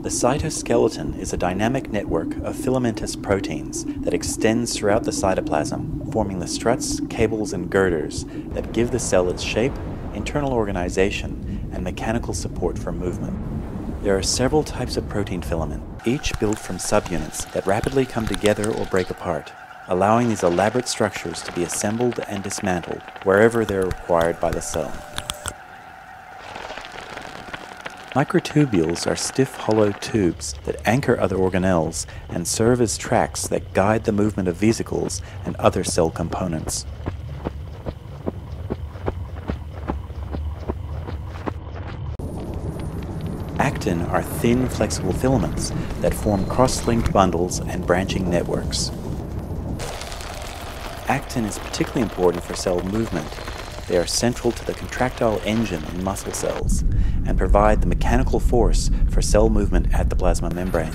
The cytoskeleton is a dynamic network of filamentous proteins that extends throughout the cytoplasm, forming the struts, cables, and girders that give the cell its shape, internal organization, and mechanical support for movement. There are several types of protein filament, each built from subunits that rapidly come together or break apart, allowing these elaborate structures to be assembled and dismantled wherever they're required by the cell. Microtubules are stiff hollow tubes that anchor other organelles and serve as tracks that guide the movement of vesicles and other cell components. Actin are thin, flexible filaments that form cross-linked bundles and branching networks. Actin is particularly important for cell movement they are central to the contractile engine in muscle cells and provide the mechanical force for cell movement at the plasma membrane.